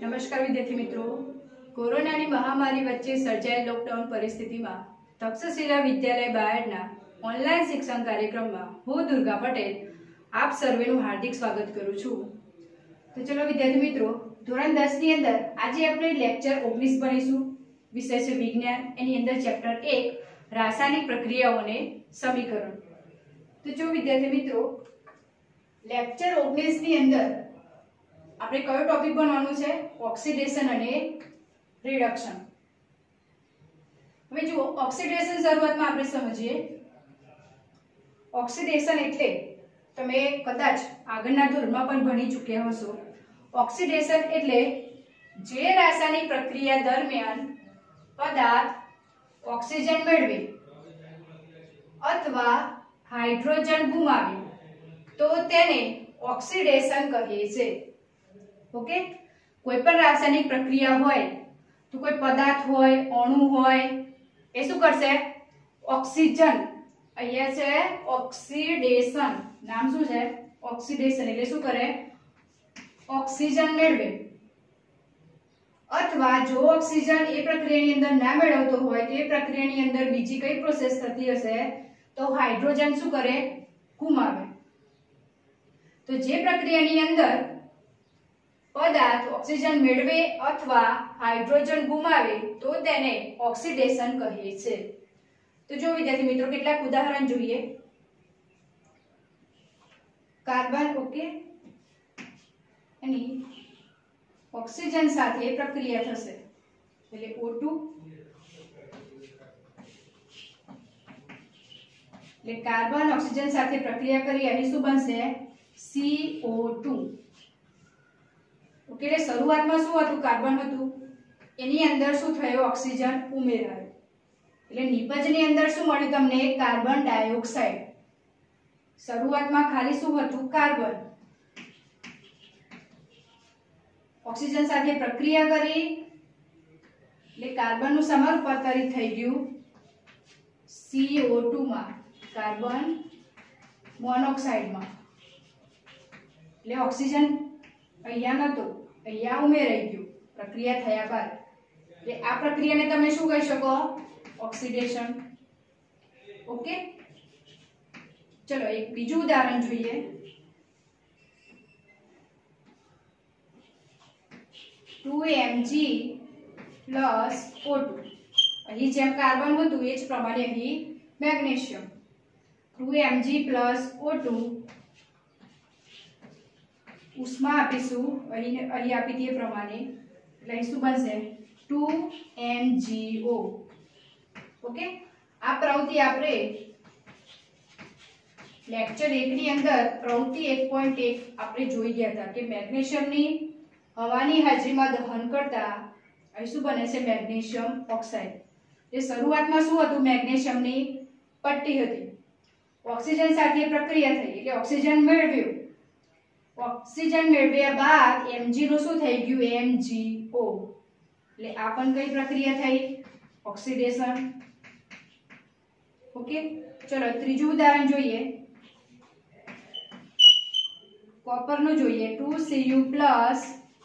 નમસ્કાર વિદ્યાર્થી મિત્રો. કોરોનાની મહામારી વચ્ચે સર્જાયેલ લોકડાઉન પરિસ્થિતિમાં તક્ષશિલા વિદ્યાલય બાયડના ઓનલાઈન શિક્ષણ કાર્યક્રમમાં હું દુર્ગા પટેલ આપ સર્વેનું હાર્દિક સ્વાગત કરું છું. તો ચલો વિદ્યાર્થી મિત્રો, ધોરણ દસની અંદર આજે આપણે લેક્ચર 19 ભણીશું. વિષય છે વિજ્ઞાન. એની અંદર ચેપ્ટર એક, રાસાયણિક પ્રક્રિયાઓને સમીકરણ. તો જો વિદ્યાર્થી મિત્રો લેક્ચર ઓગણીસની અંદર આપણે કયો ટોપિક ભણવાનું છે? ઓક્સિડેશન અને રિડક્શન હવે જુઓ ઓક્સિડેશન શરૂઆતમાં આપણે સમજીએ. ઓક્સિડેશન એટલે તમે કદાચ આગળના ધોરણમાં પણ ભણી ચૂક્યા હશો. ઓક્સિડેશન એટલે જે રાસાયણિક પ્રક્રિયા દરમિયાન પદાર્થ ઓક્સિજન મેળવે અથવા હાઇડ્રોજન ગુમાવે, તો તેને ઓક્સિડેશન કહીએ છે. ઓકે? કોઈ પણ રાસાયણિક પ્રક્રિયા હોય, તો કોઈ પદાર્થ હોય, અણુ હોય, એ શું કરશે? ઓક્સિજન. અહીંયા છે ઓક્સિડેશન. નામ શું છે? ઓક્સિડેશન. એટલે શું કરે? ઓક્સિજન મેળવે. અથવા જો ઓક્સિજન એ પ્રક્રિયાની અંદર ના મેળવતો હોય, તો એ પ્રક્રિયાની અંદર બીજી કઈ પ્રોસેસ થતી હશે? તો હાઇડ્રોજન શું કરે? ગુમાવે. તો જે પ્રક્રિયાની અંદર પદાર્થ ઓક્સિજન મેળવે અથવા હાઇડ્રોજન ગુમાવે તો તેને ઓક્સિડેશન કહીએ છે. તો જો વિદ્યાર્થી મિત્રો કેટલાક ઉદાહરણ જોઈએ. Carbon, okay. એની ઓક્સિજન સાથે પ્રક્રિયા થશે. એટલે O2 એટલે કાર્બન, ઓક્સિજન સાથે પ્રક્રિયા કરી અહીં શું બનશે? CO2 એટલે શરૂઆતમાં શું હતું? કાર્બન હતું. એની અંદર શું થયો? ઓક્સિજન ઉમેરાયો. એટલે નિપજની અંદર શું મળ્યું તમને? Carbon dioxide. શરૂઆતમાં ખાલી શું હતું? કાર્બન. ઓક્સિજન સાથે પ્રક્રિયા કરી. એટલે કાર્બનનું સમરૂપાંતરિત થઈ ગયું સીઓ ટુમાં કાર્બન મોનોક્સાઇડમાં. એટલે ઓક્સિજન અહીંયા નતો અહીંયા ઉમેરાઈ ગયું. પ્રક્રિયા થયા બાદ. એટલે આ પ્રક્રિયાને તમે શું કહી શકો? ઓક્સિડેશન. ઓકે? ચલો, એક બીજું ઉદાહરણ જોઈએ. ટુ એમજી પ્લસ O2 અહીં જેમ કાર્બન હતું એ જ પ્રમાણે અહીં magnesium. Two MG plus O2 ઉષ્મા આપીશું, અહીં અહીં આપી દઈએ પ્રમાણે. એટલે અહીં શું બનશે ટુ એમ જીઓ ઓકે? આ પ્રવૃત્તિ આપણે લેક્ચર એકની અંદર પ્રવૃત્તિ 1.1 આપણે જોઈ ગયા હતા કે મેગ્નેશિયમની હવાની હાજરીમાં દહન કરતા અહીં શું બને છે મેગ્નેશિયમ ઓક્સાઇડ. એ શરૂઆતમાં શું હતું? મેગ્નેશિયમની પટ્ટી હતી. ઓક્સિજન સાથે પ્રક્રિયા થઈ, એટલે ઓક્સિજન મેળવ્યું. ઓક્સિજન મેળવ્યા બાદ Mg નું શું થઈ ગયું? MgO એટલે આ પણ કઈ પ્રક્રિયા થઈ? ઓક્સિડેશન. ઓકે? ચલો, ત્રીજું ઉદાહરણ જોઈએ. કોપરનું જોઈએ 2Cu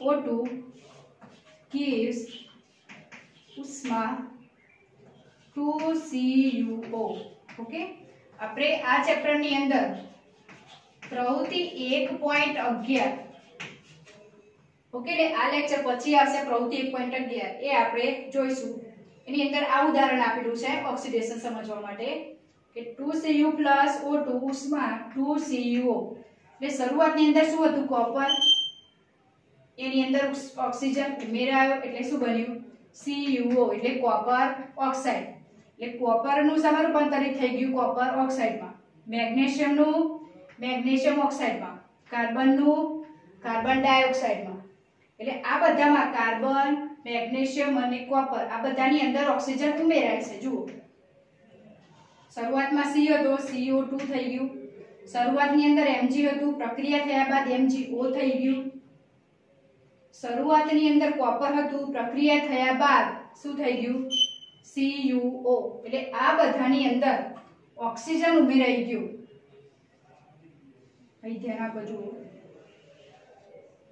O2 gives ઉષ્મા 2CuO ઓકે? આપણે આ ચેપ્ટરની અંદર પ્રવૃત્તિ 1.11 ઓકે એટલે આ લેક્ચર પછી આવશે પ્રવૃત્તિ 1.11 એ આપણે જોઈશું. એની અંદર આ ઉદાહરણ આપેલું છે ઓક્સિડેશન સમજવા માટે કે 2Cu O2 ઉષ્મા 2CuO એટલે શરૂઆતની અંદર શું હતું કોપર એની અંદર ઓક્સિજન ઉમેરાયો એટલે શું બન્યું? CuO એટલે કોપર ઓક્સાઇડ એટલે કોપરનું સમરૂપાંતરિત થઈ ગયું? કોપર ઓક્સાઇડમાં મેગ્નેશિયમનું મેગ્નેશિયમ ઓક્સાઇડમાં, કાર્બનનું કાર્બન ડાયોક્સાઇડમાં. એટલે આ બધામાં કાર્બન, મેગ્નેશિયમ અને કોપર, આ બધાની અંદર ઓક્સિજન ઉમેરાય છે. જુઓ. શરૂઆતમાં સી હતો સીઓ ટુ થઈ ગયું. શરૂઆતની અંદર એમજી હતું, પ્રક્રિયા થયા બાદ MgO થઈ ગયું. શરૂઆતની અંદર કોપર હતું, પ્રક્રિયા થયા બાદ શું થઈ ગયું? સીયુઓ એટલે આ બધાની અંદર ઓક્સિજન ઉમેરાઈ ગયું. અહીં ધ્યાન આપો, જુઓ.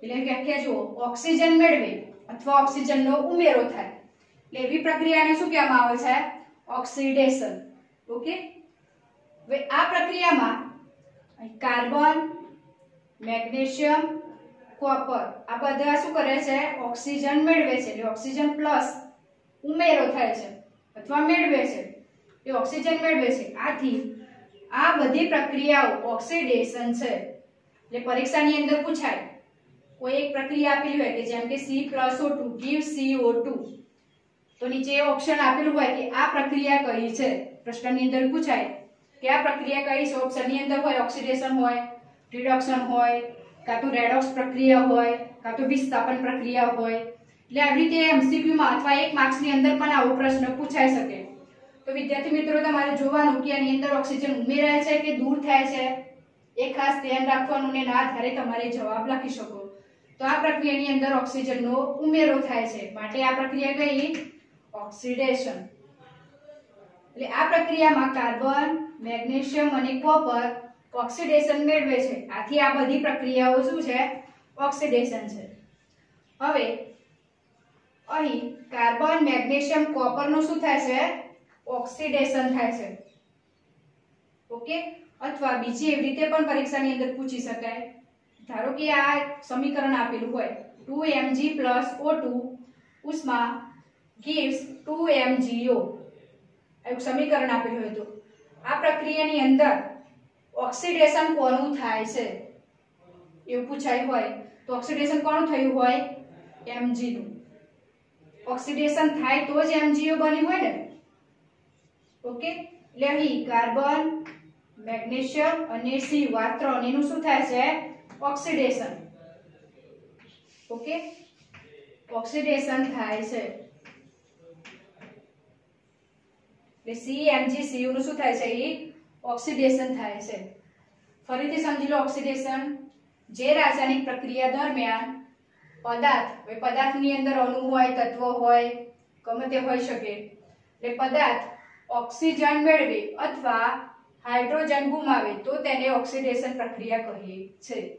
એટલે વ્યાખ્યા જુઓ, ઓક્સિજન મેળવે અથવા ઓક્સિજનનો ઉમેરો થાય. એટલે એવી પ્રક્રિયાને શું કહેવામાં આવે છે? ઓક્સિડેશન. ઓકે? હવે આ પ્રક્રિયામાં કાર્બન, મેગ્નેશિયમ, કોપર, આ બધા શું કરે છે? ઓક્સિજન મેળવે છે. એટલે ઓક્સિજન પ્લસ ઉમેરો થાય છે અથવા મેળવે છે. એ ઓક્સિજન મેળવે છે. આથી આ બધી પ્રક્રિયાઓ ઓક્સિડેશન છે. એટલે પરીક્ષાની અંદર પૂછાય, કોઈ એક પ્રક્રિયા આપેલી હોય કે જેમ કે C+O2 give CO2 તો નીચે ઓપ્શન આપેલું હોય કે આ પ્રક્રિયા કઈ છે? પ્રશ્નની અંદર પૂછાય, કે આ પ્રક્રિયા કઈ છે? ઓપ્શનની અંદર હોય ઓક્સિડેશન હોય, રિડક્શન હોય, કાં તો રેડોક્સ પ્રક્રિયા હોય, કાં તો વિસ્થાપન પ્રક્રિયા હોય. એટલે આવી રીતે એમસીક્યુમાં અથવા એક માર્ક્સની અંદર પણ આવો પ્રશ્ન પૂછાઈ શકે. તો વિદ્યાર્થી મિત્રો, તમારે જોવાનું કે આની અંદર ઓક્સિજન ઉમેરાય છે કે દૂર થાય છે? એ ખાસ ધ્યાન રાખવાનું ને ના આધારે તમારે જવાબ લખી શકો. તો આ પ્રક્રિયાની અંદર ઓક્સિજનનો ઉમેરો થાય છે. માટે આ પ્રક્રિયા કઈ? ઓક્સિડેશન. એટલે આ પ્રક્રિયામાં કાર્બન, મેગ્નેશિયમ અને કોપર ઓક્સિડેશન મેળવે છે. આથી આ બધી પ્રક્રિયાઓ શું છે? ઓક્સિડેશન છે. હવે અહીં કાર્બન, મેગ્નેશિયમ, કોપરનું શું થાય છે? ઓક્સિડેશન થાય છે. ઓકે? અથવા બીજી એવી રીતે પણ પરીક્ષાની અંદર પૂછી શકાય. ધારો કે આ સમીકરણ આપેલું હોય. 2mg O2 ઉષ્મા ગીવ્સ ટુ એમજીઓ એવું સમીકરણ આપેલું હોય તો આ પ્રક્રિયાની અંદર ઓક્સિડેશન કોનું થાય છે? એવું પૂછાયું હોય તો ઓક્સિડેશન કોનું થયું હોય? એમજીનું ઓક્સિડેશન થાય તો જ એમજીઓ બન્યું હોય ને? ઓકે એટલે અહીં કાર્બન મેગ્નેશિયમ અને સી આ ત્રણ એનું શું થાય છે? ઓક્સિડેશન ઓકે ઓક્સિડેશન થાય છે. એટલે એમજી નું શું થાય છે? એ ઓક્સિડેશન થાય છે. ફરીથી સમજી લો ઓક્સિડેશન જે રાસાયણિક પ્રક્રિયા દરમિયાન પદાર્થ પદાર્થની અંદર અણુ હોય, તત્વ હોય, ગમે તે હોઈ શકે. એટલે પદાર્થ ઓક્સિજન મેળવે અથવા હાઇડ્રોજન ગુમાવે તો તેને ઓક્સિડેશન પ્રક્રિયા કહીએ છે.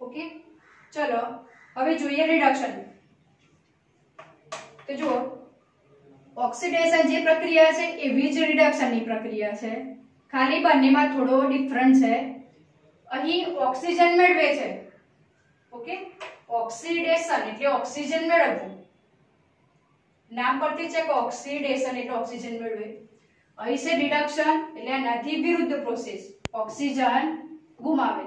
ઓકે? ચલો, હવે જોઈએ રિડક્શન તો જુઓ, ઓક્સિડેશન જે પ્રક્રિયા છે એવી જ રિડક્શનની પ્રક્રિયા છે. ખાલી બંનેમાં થોડો ડિફરન્ટ છે. અહીં ઓક્સિજન મેળવે છે. ઓકે? ઓક્સિડેશન એટલે ઓક્સિજન મેળવવું. નામ પરથી છે કે ઓક્સિડેશન એટલે ઓક્સિજન મેળવે. અહીં છે રિડક્શન એટલે આનાથી વિરુદ્ધ પ્રોસેસ ઓક્સિજન ગુમાવે.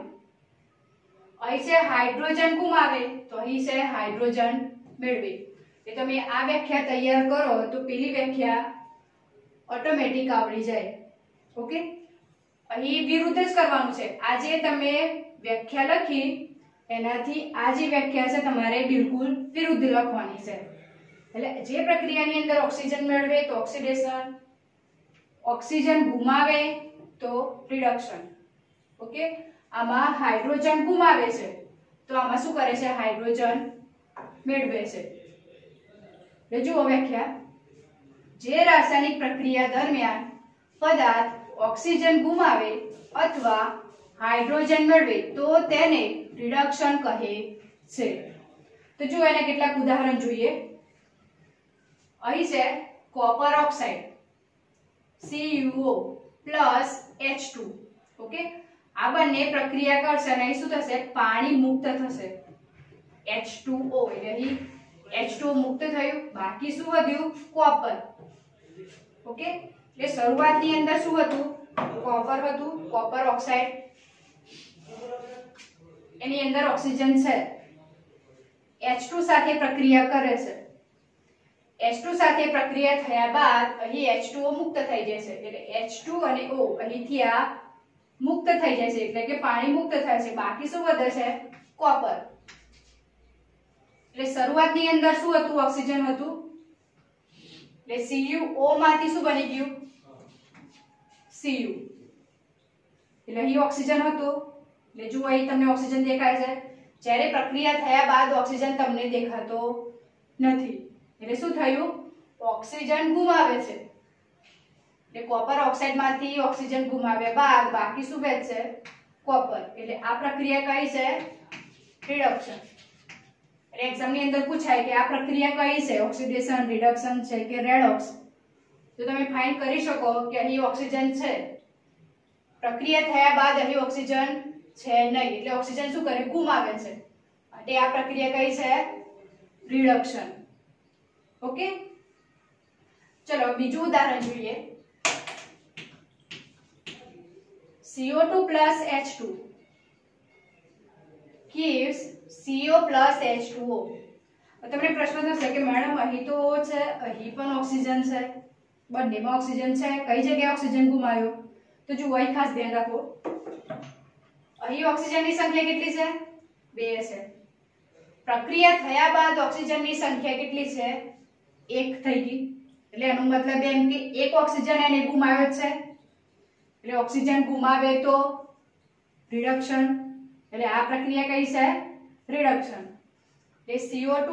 અહીં છે હાઇડ્રોજન ગુમાવે, તો અહીં છે હાઇડ્રોજન મેળવે. એ તમે આ વ્યાખ્યા તૈયાર કરો, તો પેલી વ્યાખ્યા ઓટોમેટિક આવડી જાય. ઓકે? અહીં વિરુદ્ધ જ કરવાનું છે. આજે તમે વ્યાખ્યા લખી, એનાથી આ જે વ્યાખ્યા છે, તમારે બિલકુલ વિરુદ્ધ લખવાની છે. એટલે જે પ્રક્રિયાની અંદર ઓક્સિજન મેળવે તો ઓક્સિડેશન, ઓક્સિજન ગુમાવે તો રિડક્શન. ઓકે? આમાં હાઇડ્રોજન ગુમાવે છે. તો આમાં શું કરે છે? હાઇડ્રોજન મેળવે છે. એટલે જુઓ વ્યાખ્યા. જે રાસાયણિક પ્રક્રિયા દરમિયાન પદાર્થ ઓક્સિજન ગુમાવે અથવા હાઇડ્રોજન મેળવે તો તેને રિડક્શન કહે છે. તો જુઓ એના કેટલાક ઉદાહરણ જોઈએ. અહીં છે copper oxide. CuO H2 okay? આ બંને પ્રક્રિયા કરશે અને અહીં શું થશે? પાણી મુક્ત થશે. H2O એટલે અહીં H2O મુક્ત થયું. બાકી શું વધ્યું? કોપર. ઓકે? એટલે શરૂઆતની અંદર શું હતું? કોપર હતું. Copper oxide. એની અંદર ઓક્સિજન છે. H2 સાથે પ્રક્રિયા કરે છે. H2 સાથે પ્રક્રિયા થયા બાદ અહીં H2O મુક્ત થઈ જશે. એટલે H2 અને O અહીંથી આ મુક્ત થઈ જશે. એટલે કે પાણી મુક્ત છે બાકી શું વધે છે કોપર એટલે શરૂઆતની અંદર શું હતું? ઓક્સિજન હતું. એટલે CuO માંથી શું બની ગયું? Cu. એટલે અહીં ઓક્સિજન હતું. એટલે જુઓ, અહીં તમને ઓક્સિજન દેખાય છે. જ્યારે પ્રક્રિયા થયા બાદ ઓક્સિજન તમને દેખાતો નથી. એટલે શું થયું? ઓક્સિજન ગુમાવે છે. એટલે કોપર ઓક્સાઇડમાંથી ઓક્સિજન ગુમાવ્યા બાદ બાકી શું છે કોપર. એટલે આ પ્રક્રિયા કઈ છે? રિડક્શન. એટલે એક્ઝામની અંદર પૂછાય કે આ પ્રક્રિયા કઈ છે? ઓક્સિડેશન, રિડક્શન છે કે રેડોક્સ? તો તમે ફાઇન્ડ કરી શકો કે અહીં ઓક્સિજન છે. પ્રક્રિયા થયા બાદ અહીં ઓક્સિજન છે નહીં. એટલે ઓક્સિજન શું કરે? ગુમાવે છે. એટલે આ પ્રક્રિયા કઈ છે? રિડક્શન. ઓકે? ચલો, બીજું ઉદાહરણ જોઈએ. CO2 plus H2 gives CO plus H2O તમને પ્રશ્ન થશે કે, મેડમ, અહીં તો છે, અહીં પણ ઓક્સિજન છે. બંનેમાં ઓક્સિજન છે. કઈ જગ્યાએ ઓક્સિજન ગુમાવ્યો તો જુઓ, અહીં ખાસ ધ્યાન રાખો. અહીં ઓક્સિજનની સંખ્યા કેટલી છે? બે છે. પ્રક્રિયા થયા બાદ ઓક્સિજનની સંખ્યા કેટલી છે? એક થઈ ગઈ. એટલે એનો મતલબ એમ કે એક ઓક્સિજન એને ગુમાવે છે. એટલે ઓક્સિજન ગુમાવે તો રિડક્શન એટલે આ પ્રક્રિયા કઈ છે? રિડક્શન એટલે CO2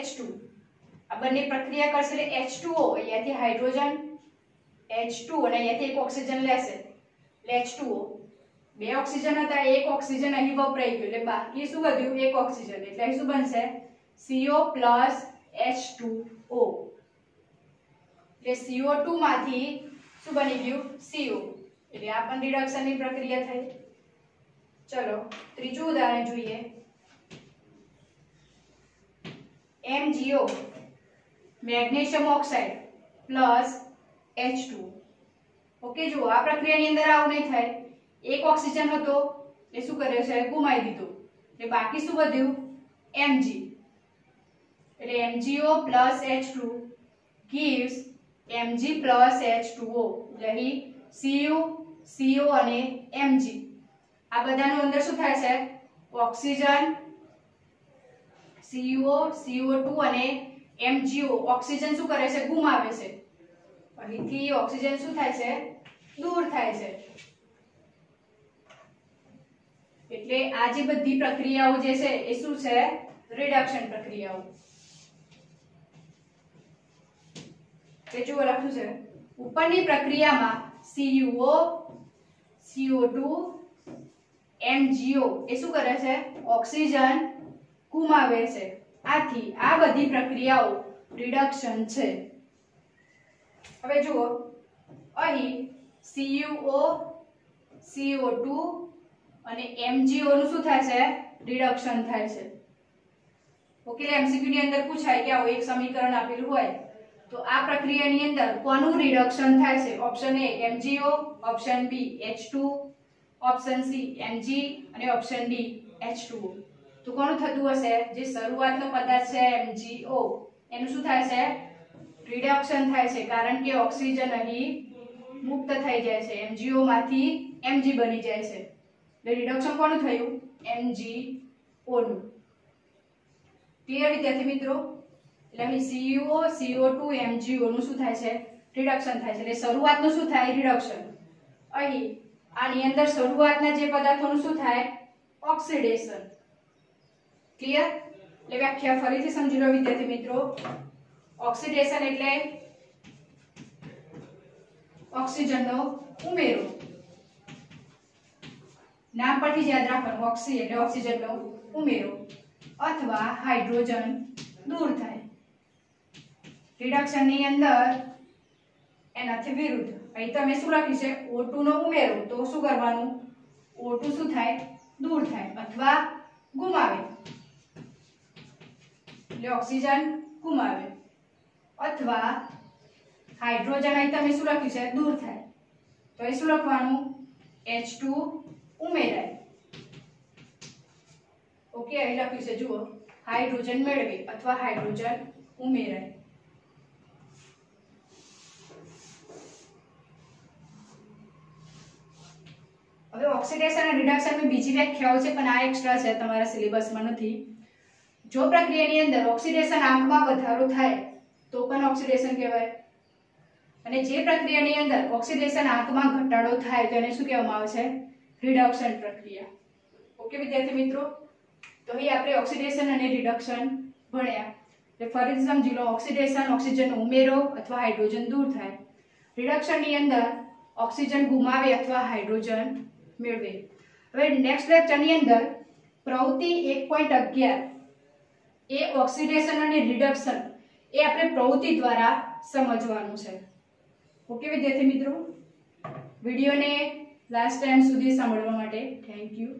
H2 આ બંને પ્રક્રિયા કરશે એટલે એચ H2O અહીંયાથી હાઇડ્રોજન H2 અને અહીંયાથી એક ઓક્સિજન લેશે. એટલે H2O બે ઓક્સિજન હતા, એક ઓક્સિજન અહીં વપરાઈ ગયું. એટલે બાકી શું વધ્યું? એક ઓક્સિજન એટલે શું બનશે? CO H2O એટલે CO2 માંથી શું બની ગયું? CO એટલે આ પણ રિડક્શનની પ્રક્રિયા થઈ. ચલો, ત્રીજું ઉદાહરણ જોઈએ. MgO, magnesium oxide plus H2 okay, જુઓ, આ પ્રક્રિયાની અંદર આવું નહીં થાય. એક ઓક્સિજન હતો, એ શું કર્યો છે? ગુમાવી દીધો. એટલે બાકી શું વધ્યું? Mg. એટલે MgO H2 gives Mg H2O એટલે અહીં Cu CO અને Mg આ બધાનું અંદર શું થાય છે? ઓક્સિજન CO CO2 અને MgO ઓક્સિજન શું કરે છે? ગુમાવે છે. અહીંથી ઓક્સિજન શું થાય છે? દૂર થાય છે. એટલે આ જે બધી પ્રક્રિયાઓ જે છે, એ શું છે? રિડક્શન પ્રક્રિયાઓ. તે જુઓ લખ્યું છે, ઉપરની પ્રક્રિયામાં CuO CO2 MgO એ શું કરે છે? ઓક્સિજન ગુમાવે છે. આથી આ બધી પ્રક્રિયાઓ રિડક્શન છે. હવે જુઓ, અહીં CuO CO2 અને MgO નું શું થાય છે? રિડક્શન થાય છે. ઓકે એમસીક્યુ ની અંદર પૂછાય કે આવું એક સમીકરણ આપેલું હોય. તો આ પ્રક્રિયાની અંદર કોનું રિડક્શન થાય છે? Option A M G O option B H2 option C M G અને ઓપ્શન ડી H2O તો કોનું થતું હશે? જે શરૂઆતનો પદાર્થ છે એમજીઓ એનું શું થાય છે? રિડક્શન થાય છે, કારણ કે ઓક્સિજન અહીં મુક્ત થઈ જાય છે. એમજીઓ માંથી એમજી બની જાય છે. એટલે રિડક્શન કોનું થયું? એમજીઓનું ક્લિયર વિદ્યાર્થી મિત્રો? એટલે અહીં CO CO2 MgO નું શું થાય છે? રિડક્શન થાય છે. એટલે શરૂઆતનું શું થાય? રિડક્શન અહીં આની અંદર શરૂઆતના જે પદાર્થોનું શું થાય? ઓક્સિડેશન ક્લિયર એટલે વ્યાખ્યા ફરીથી સમજી લો વિદ્યાર્થી મિત્રો. ઓક્સિડેશન એટલે ઓક્સિજનનો ઉમેરો. નામ પરથી યાદ રાખવાનું. ઓક્સી એટલે ઓક્સિજનનો ઉમેરો. અથવા હાઇડ્રોજન દૂર થાય. રિડક્શનની અંદર એનાથી વિરુદ્ધ. અહીં તમે શું લખ્યું છે? O2 નો ઉમેરો. તો શું કરવાનું? O2 શું થાય? દૂર થાય. અથવા ગુમાવે. એટલે ઓક્સિજન ગુમાવે. અથવા હાઇડ્રોજન અહીં તમે શું લખ્યું છે? દૂર થાય. તો એ શું લખવાનું? H2 ઉમેરાય. ઓકે અહીં લખ્યું છે, જુઓ. હાઇડ્રોજન મેળવે અથવા હાઇડ્રોજન ઉમેરાય હવે ઓક્સિડેશન અને રિડક્શનની બીજી વ્યાખ્યાઓ છે, પણ આ એક્સ્ટ્રા છે, તમારા સિલેબસમાં નથી. જો પ્રક્રિયાની અંદર ઓક્સિડેશન આંકમાં વધારો થાય, તો પણ ઓક્સિડેશન કહેવાય. અને જે પ્રક્રિયાની અંદર ઓક્સિડેશન આંકમાં ઘટાડો થાય, તો એને શું કહેવામાં આવે છે? રિડક્શન પ્રક્રિયા. ઓકે, વિદ્યાર્થી મિત્રો? તો અહીં આપણે ઓક્સિડેશન અને રિડક્શન ભણ્યા. એટલે ફોર સમજી લો, ઓક્સિડેશન ઓક્સિજનનો ઉમેરો અથવા હાઇડ્રોજન દૂર થાય. રિડક્શનની અંદર ઓક્સિજન ગુમાવે અથવા હાઇડ્રોજન મેળવે. હવે નેક્સ્ટ લેક્ચરની અંદર પ્રવૃત્તિ એક પોઈન્ટ અગિયાર. એ ઓક્સિડેશન અને રિડક્શન એ આપણે પ્રવૃત્તિ દ્વારા સમજવાનું છે. ઓકે વિદ્યાર્થી મિત્રો? વિડીયોને લાસ્ટ ટાઈમ સુધી સાંભળવા માટે થેન્ક યુ